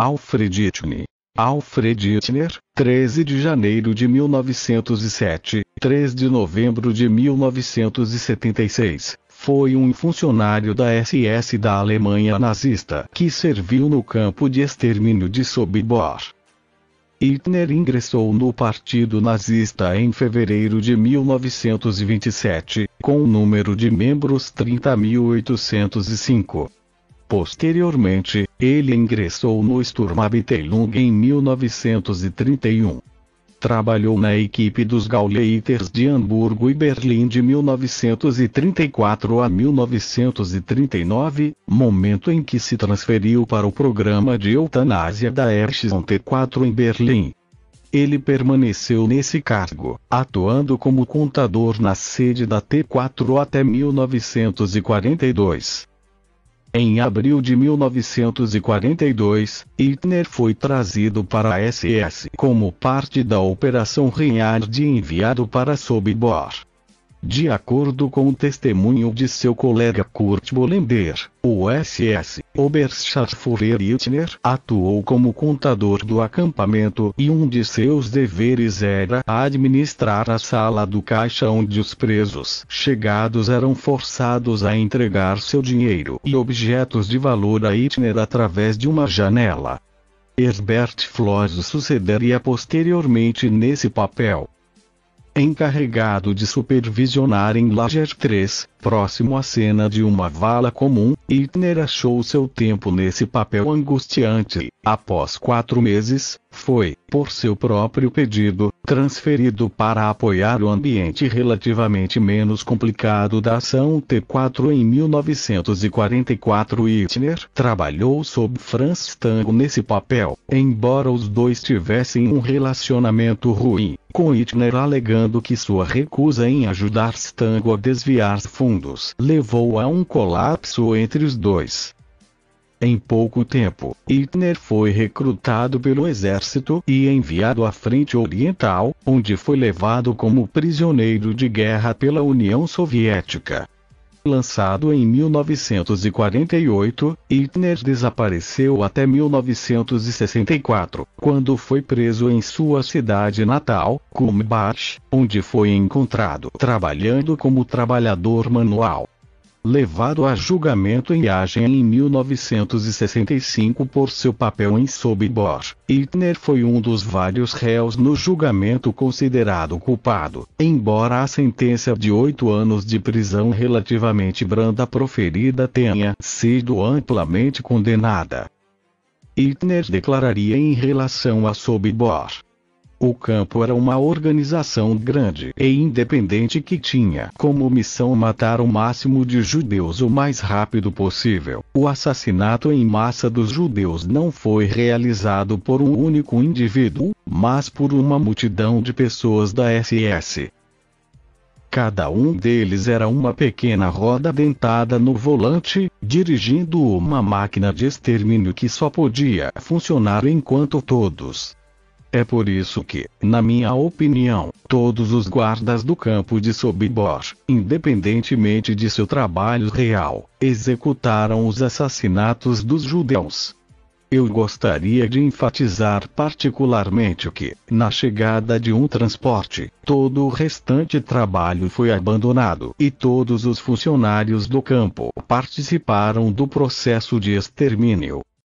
Alfred Hitler. Alfred Hitler, 13 de janeiro de 1907, 3 de novembro de 1976, foi um funcionário da SS da Alemanha nazista que serviu no campo de extermínio de Sobibor. Hitler ingressou no Partido Nazista em fevereiro de 1927, com o número de membros 30.805. Posteriormente, ele ingressou no Sturmabteilung em 1931. Trabalhou na equipe dos Gauleiters de Hamburgo e Berlim de 1934 a 1939, momento em que se transferiu para o programa de eutanásia da Erchon T4 em Berlim. Ele permaneceu nesse cargo, atuando como contador na sede da T4 até 1942. Em abril de 1942, Hitler foi trazido para a SS como parte da Operação Reinhard e enviado para Sobibor. De acordo com o testemunho de seu colega Kurt Bollender, o SS Oberscharführer Hitler atuou como contador do acampamento e um de seus deveres era administrar a sala do caixa onde os presos chegados eram forçados a entregar seu dinheiro e objetos de valor a Hitler através de uma janela. Herbert Floss sucederia posteriormente nesse papel encarregado de supervisionar em Lager 3, próximo à cena de uma vala comum, Hitler achou seu tempo nesse papel angustiante. Após quatro meses, foi, por seu próprio pedido, transferido para apoiar o ambiente relativamente menos complicado da ação T4 em 1944. Hitler trabalhou sob Franz Tango nesse papel, embora os dois tivessem um relacionamento ruim, com Hitler alegando que sua recusa em ajudar Stango a desviar fundos levou a um colapso entre os dois. Em pouco tempo, Hitler foi recrutado pelo exército e enviado à Frente Oriental, onde foi levado como prisioneiro de guerra pela União Soviética. Lançado em 1948, Hitler desapareceu até 1964, quando foi preso em sua cidade natal, Kulmbach, onde foi encontrado trabalhando como trabalhador manual levado a julgamento em Agen em 1965 por seu papel em Sobibor. Hitler foi um dos vários réus no julgamento considerado culpado, embora a sentença de oito anos de prisão relativamente branda proferida tenha sido amplamente condenada. Hitler declararia em relação a Sobibor o campo era uma organização grande e independente que tinha como missão matar o máximo de judeus o mais rápido possível. O assassinato em massa dos judeus não foi realizado por um único indivíduo, mas por uma multidão de pessoas da SS. Cada um deles era uma pequena roda dentada no volante, dirigindo uma máquina de extermínio que só podia funcionar enquanto todos é por isso que, na minha opinião, todos os guardas do campo de Sobibor, independentemente de seu trabalho real, executaram os assassinatos dos judeus. Eu gostaria de enfatizar particularmente que, na chegada de um transporte, todo o restante trabalho foi abandonado e todos os funcionários do campo participaram do processo de extermínio.